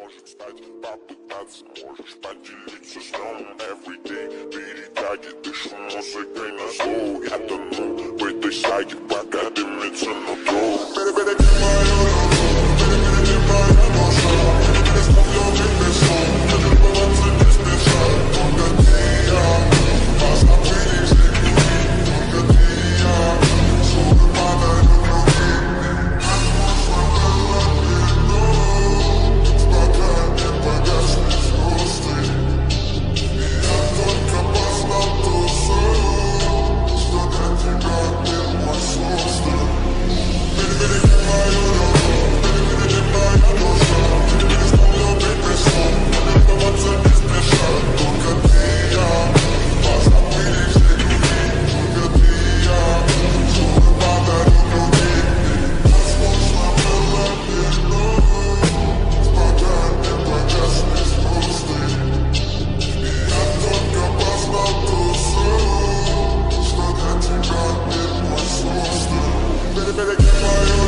Можешь встать, попытаться, можешь поделиться сном Every day перетяги, дышу музыкой на зло Я тону в этой саге, пока дымится нутро Перебедать мою руку better get my